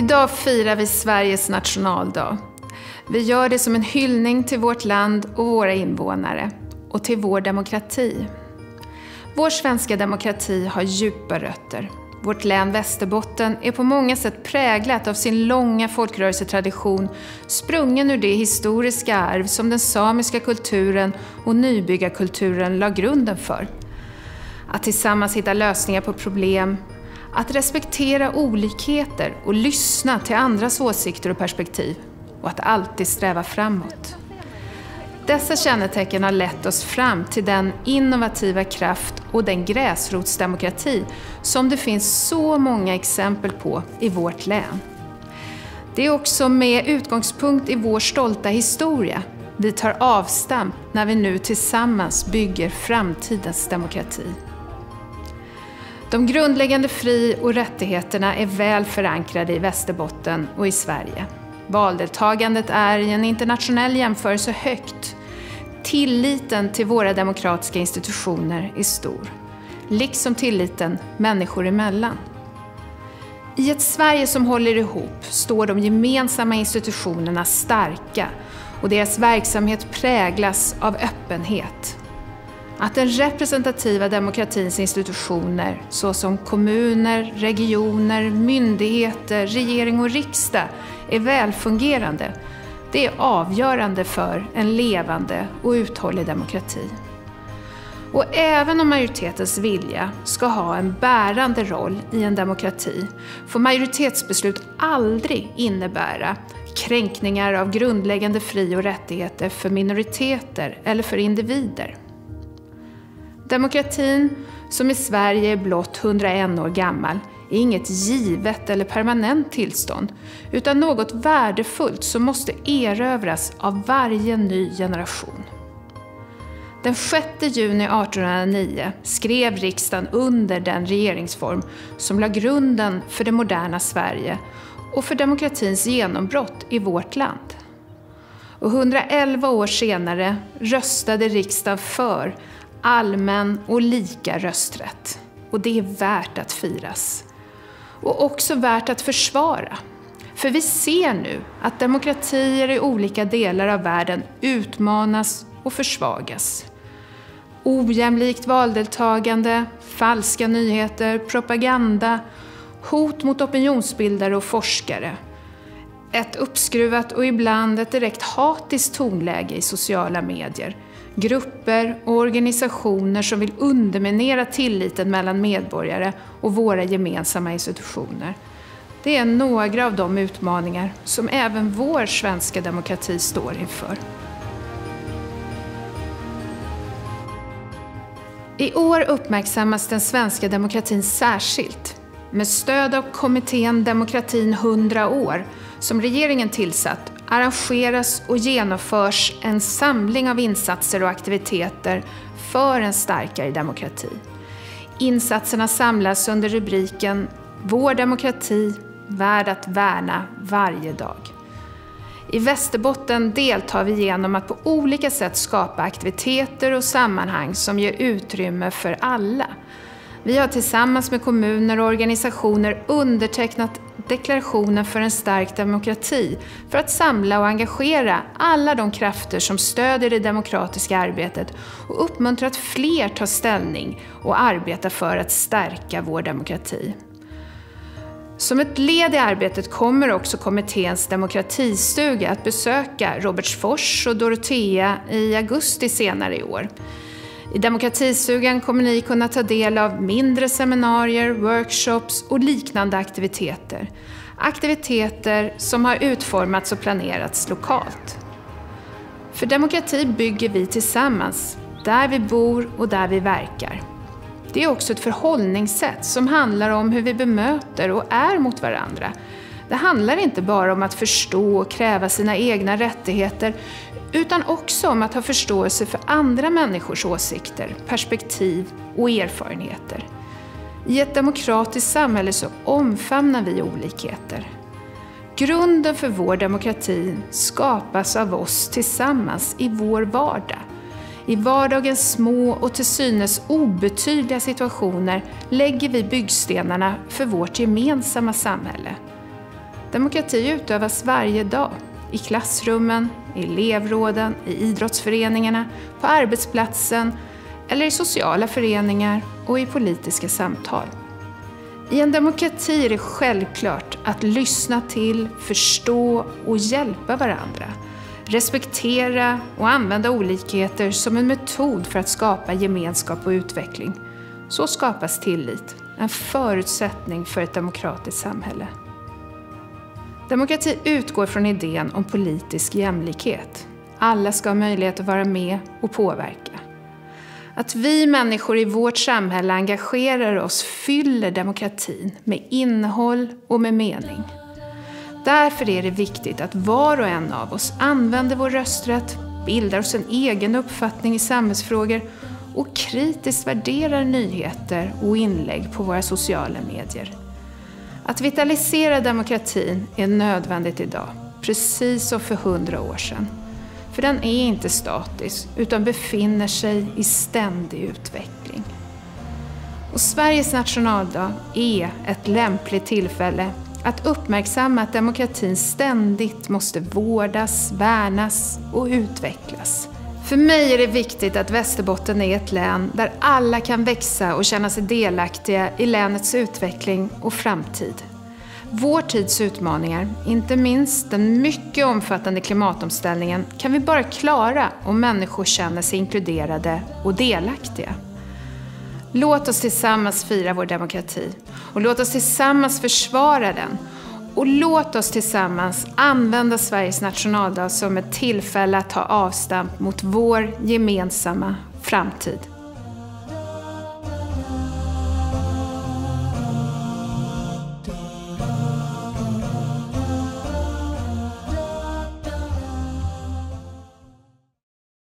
Idag firar vi Sveriges nationaldag. Vi gör det som en hyllning till vårt land och våra invånare och till vår demokrati. Vår svenska demokrati har djupa rötter. Vårt län Västerbotten är på många sätt präglat av sin långa folkrörelsetradition sprungen ur det historiska arv som den samiska kulturen och nybyggarkulturen la grunden för. Att tillsammans hitta lösningar på problem, att respektera olikheter och lyssna till andras åsikter och perspektiv och att alltid sträva framåt. Dessa kännetecken har lett oss fram till den innovativa kraft och den gräsrotsdemokrati som det finns så många exempel på i vårt län. Det är också med utgångspunkt i vår stolta historia vi tar avstamp när vi nu tillsammans bygger framtidens demokrati. De grundläggande fri och rättigheterna är väl förankrade i Västerbotten och i Sverige. Valdeltagandet är i en internationell jämförelse högt. Tilliten till våra demokratiska institutioner är stor, liksom tilliten människor emellan. I ett Sverige som håller ihop står de gemensamma institutionerna starka och deras verksamhet präglas av öppenhet. Att den representativa demokratins institutioner såsom kommuner, regioner, myndigheter, regering och riksdag är välfungerande, det är avgörande för en levande och uthållig demokrati. Och även om majoritetens vilja ska ha en bärande roll i en demokrati får majoritetsbeslut aldrig innebära kränkningar av grundläggande fri och rättigheter för minoriteter eller för individer. Demokratin, som i Sverige är blott 101 år gammal, är inget givet eller permanent tillstånd, utan något värdefullt som måste erövras av varje ny generation. Den 6 juni 1809 skrev riksdagen under den regeringsform som la grunden för det moderna Sverige och för demokratins genombrott i vårt land. Och 111 år senare röstade riksdagen för allmän och lika rösträtt. Och det är värt att firas. Och också värt att försvara. För vi ser nu att demokratier i olika delar av världen utmanas och försvagas. Ojämlikt valdeltagande, falska nyheter, propaganda, hot mot opinionsbildare och forskare. Ett uppskruvat och ibland ett direkt hatiskt tonläge i sociala medier grupper och organisationer som vill underminera tilliten mellan medborgare och våra gemensamma institutioner. Det är några av de utmaningar som även vår svenska demokrati står inför. I år uppmärksammas den svenska demokratin särskilt. Med stöd av kommittén Demokratin 100 år, som regeringen tillsatt, arrangeras och genomförs en samling av insatser och aktiviteter för en starkare demokrati. Insatserna samlas under rubriken Vår demokrati, värd att värna varje dag. I Västerbotten deltar vi genom att på olika sätt skapa aktiviteter och sammanhang som ger utrymme för alla. Vi har tillsammans med kommuner och organisationer undertecknat deklarationen för en stark demokrati för att samla och engagera alla de krafter som stödjer det demokratiska arbetet och uppmuntra att fler tar ställning och arbetar för att stärka vår demokrati. Som ett led i arbetet kommer också kommitténs demokratistuga att besöka Robertsfors och Dorotea i augusti senare i år. I Demokratisugan kommer ni kunna ta del av mindre seminarier, workshops och liknande aktiviteter. Aktiviteter som har utformats och planerats lokalt. För demokrati bygger vi tillsammans, där vi bor och där vi verkar. Det är också ett förhållningssätt som handlar om hur vi bemöter och är mot varandra. Det handlar inte bara om att förstå och kräva sina egna rättigheter, utan också om att ha förståelse för andra människors åsikter, perspektiv och erfarenheter. I ett demokratiskt samhälle så omfamnar vi olikheter. Grunden för vår demokrati skapas av oss tillsammans i vår vardag. I vardagens små och till synes obetydliga situationer lägger vi byggstenarna för vårt gemensamma samhälle. Demokrati utövas varje dag. I klassrummen, i elevråden, i idrottsföreningarna, på arbetsplatsen eller i sociala föreningar och i politiska samtal. I en demokrati är det självklart att lyssna till, förstå och hjälpa varandra. Respektera och använda olikheter som en metod för att skapa gemenskap och utveckling. Så skapas tillit, en förutsättning för ett demokratiskt samhälle. Demokrati utgår från idén om politisk jämlikhet. Alla ska ha möjlighet att vara med och påverka. Att vi människor i vårt samhälle engagerar oss fyller demokratin med innehåll och med mening. Därför är det viktigt att var och en av oss använder vår rösträtt, bildar oss en egen uppfattning i samhällsfrågor och kritiskt värderar nyheter och inlägg på våra sociala medier. Att vitalisera demokratin är nödvändigt idag, precis som för hundra år sedan. För den är inte statisk, utan befinner sig i ständig utveckling. Och Sveriges nationaldag är ett lämpligt tillfälle att uppmärksamma att demokratin ständigt måste vårdas, värnas och utvecklas. För mig är det viktigt att Västerbotten är ett län där alla kan växa och känna sig delaktiga i länets utveckling och framtid. Vår tids utmaningar, inte minst den mycket omfattande klimatomställningen, kan vi bara klara om människor känner sig inkluderade och delaktiga. Låt oss tillsammans fira vår demokrati och låt oss tillsammans försvara den. Och låt oss tillsammans använda Sveriges nationaldag som ett tillfälle att ta avstamp mot vår gemensamma framtid.